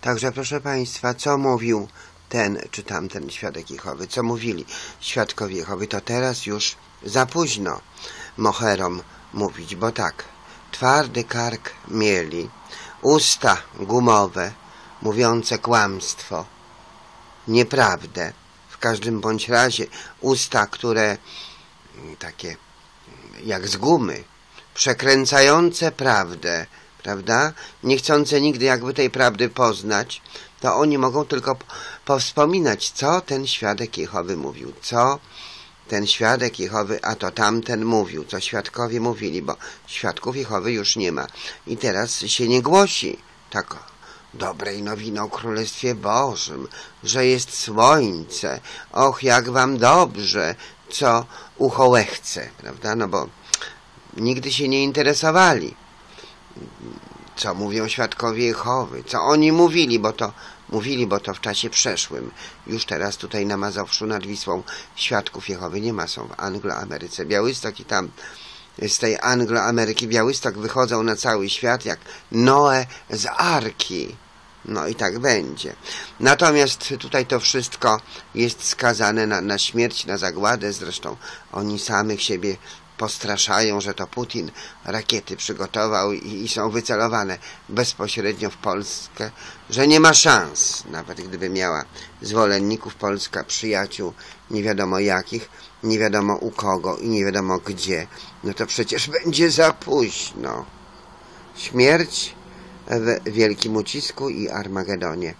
Także proszę Państwa, co mówił ten czy tamten świadek Jehowy, co mówili świadkowie Jehowy, to teraz już za późno moherom mówić, bo tak, twardy kark mieli, usta gumowe, mówiące kłamstwo, nieprawdę, w każdym bądź razie usta, które takie jak z gumy, przekręcające prawdę, prawda? Nie chcące nigdy jakby tej prawdy poznać, to oni mogą tylko powspominać, co ten świadek Jehowy mówił, co ten świadek Jehowy, a to tamten mówił, co świadkowie mówili, bo świadków Jehowy już nie ma. I teraz się nie głosi tak dobrej nowiny o Królestwie Bożym, że jest słońce, och, jak wam dobrze, co ucho prawda? No bo nigdy się nie interesowali, co mówią świadkowie Jehowy, co oni mówili, bo to mówili, bo to w czasie przeszłym. Już teraz tutaj na Mazowszu nad Wisłą świadków Jehowy nie ma, są w Angloameryce. Białystok i tam z tej Angloameryki Białystok wychodzą na cały świat jak Noe z Arki. No i tak będzie. Natomiast tutaj to wszystko jest skazane na, na śmierć, na zagładę. Zresztą oni samych siebie postraszają, że to Putin rakiety przygotował i, i są wycelowane bezpośrednio w Polskę, że nie ma szans, nawet gdyby miała zwolenników Polska, przyjaciół, nie wiadomo jakich, nie wiadomo u kogo i nie wiadomo gdzie, no to przecież będzie za późno. Śmierć w wielkim ucisku i Armagedonie.